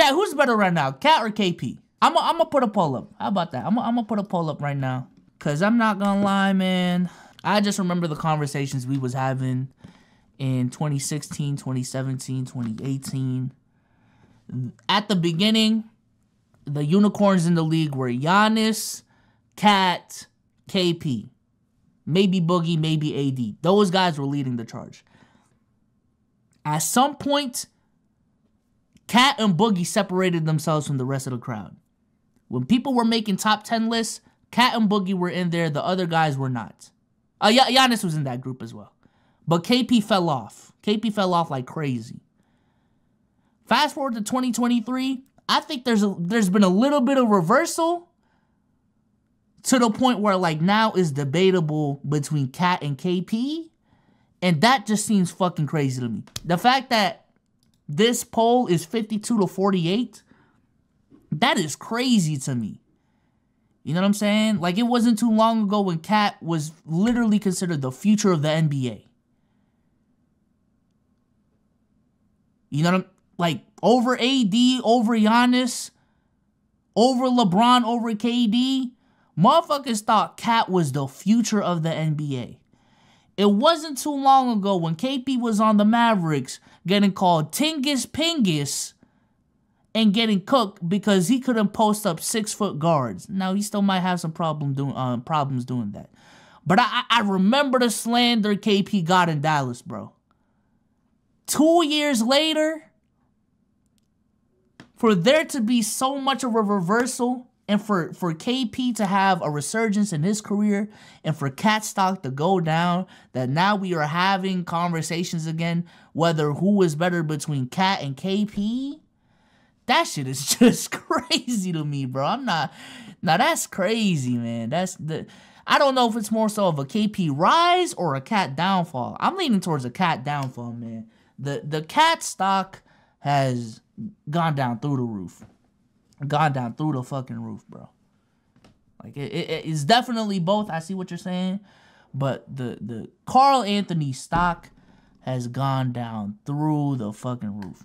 Chat, who's better right now, KAT or KP? I'm gonna put a poll up. How about that? I'm gonna put a poll up right now. Cause I'm not gonna lie, man. I just remember the conversations we was having in 2016, 2017, 2018. At the beginning, the unicorns in the league were Giannis, KAT, KP, maybe Boogie, maybe AD. Those guys were leading the charge. At some point, KAT and Boogie separated themselves from the rest of the crowd. When people were making top 10 lists, KAT and Boogie were in there, the other guys were not. Uh, Giannis was in that group as well. But KP fell off. KP fell off like crazy. Fast forward to 2023, I think there's a there's been a little bit of reversal to the point where like now is debatable between KAT and KP. And that just seems fucking crazy to me. The fact that this poll is 52 to 48, that is crazy to me. You know what I'm saying? Like it wasn't too long ago when KAT was literally considered the future of the NBA. You know what I'm like over AD, over Giannis, over LeBron, over KD. Motherfuckers thought KAT was the future of the NBA. It wasn't too long ago when KP was on the Mavericks getting called Tingus Pingus and getting cooked because he couldn't post up six foot guards. Now he still might have some problem doing uh, problems doing that. But I, I remember the slander KP got in Dallas, bro. Two years later, for there to be so much of a reversal and for, for KP to have a resurgence in his career and for KAT stock to go down, that now we are having conversations again whether who is better between KAT and KP that shit is just crazy to me, bro. I'm not. Now that's crazy, man. That's the. I don't know if it's more so of a KP rise or a KAT downfall. I'm leaning towards a KAT downfall, man. The the KAT stock has gone down through the roof, gone down through the fucking roof, bro. Like it, it, it's definitely both. I see what you're saying, but the the Karl-Anthony stock has gone down through the fucking roof.